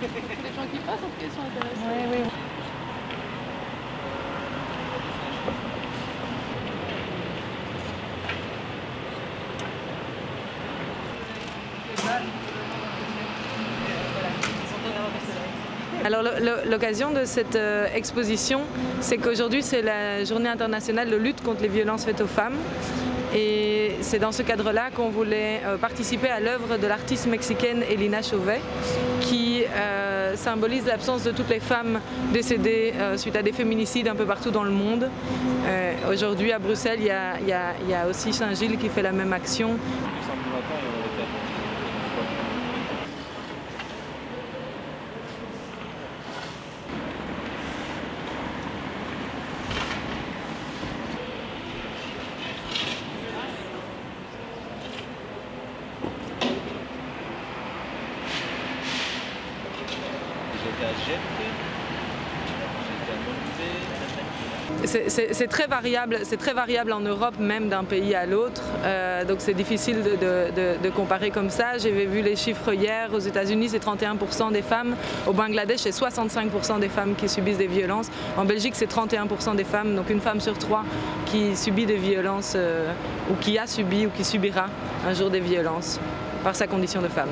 Les gens qui passent, en tout cas, sont intéressés. Oui, oui. Alors l'occasion de cette euh, exposition, c'est qu'aujourd'hui c'est la journée internationale de lutte contre les violences faites aux femmes. Et c'est dans ce cadre-là qu'on voulait euh, participer à l'œuvre de l'artiste mexicaine Elina Chauvet, qui symbolise l'absence de toutes les femmes décédées suite à des féminicides un peu partout dans le monde. Aujourd'hui à Bruxelles, il y, il y a aussi Saint-Gilles qui fait la même action. C'est très variable, c'est très variable en Europe même d'un pays à l'autre, euh, donc c'est difficile de, comparer comme ça. J'ai vu les chiffres hier, aux États-Unis c'est 31% des femmes, au Bangladesh c'est 65% des femmes qui subissent des violences, en Belgique c'est 31% des femmes, donc une femme sur trois qui subit des violences euh, ou qui a subi ou qui subira un jour des violences par sa condition de femme.